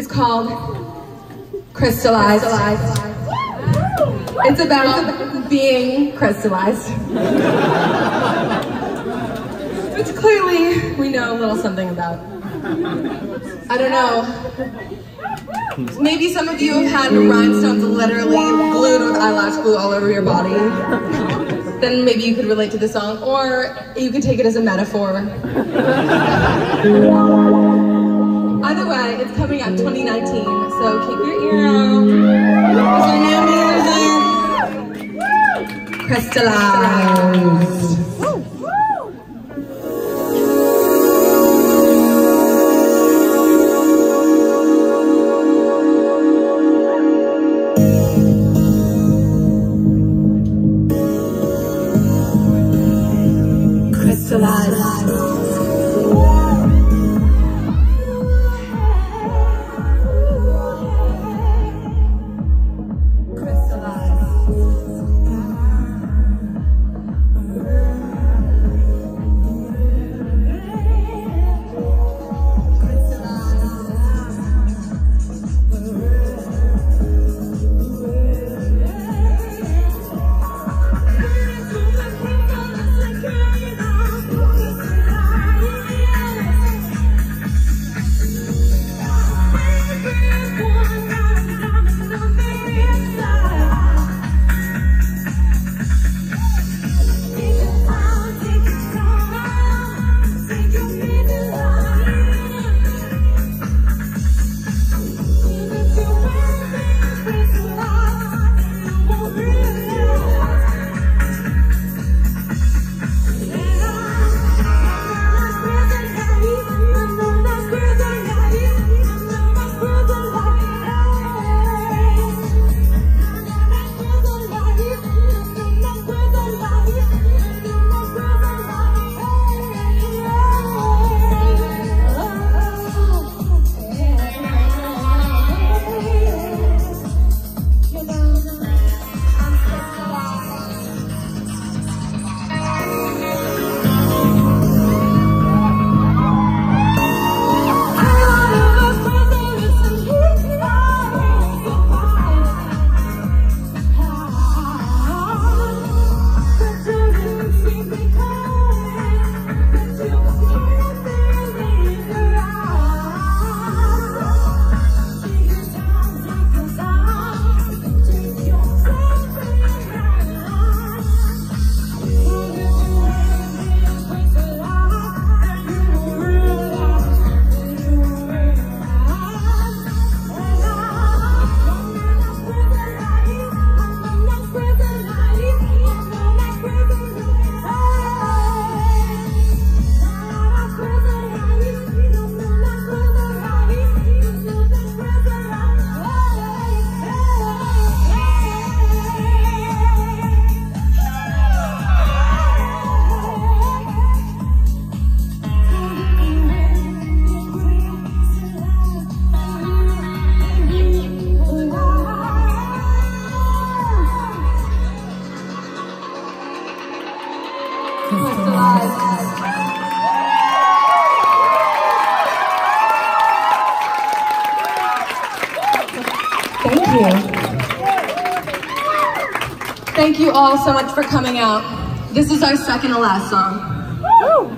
is called Crystalized. It's about being crystallized. Which clearly we know a little something about. I don't know. Maybe some of you have had rhinestones literally glued with eyelash glue all over your body. Then maybe you could relate to the song, or you could take it as a metaphor. So keep your ear out. There's a new music. Crystalized. Thank you all so much for coming out. This is our second to last song. Woo!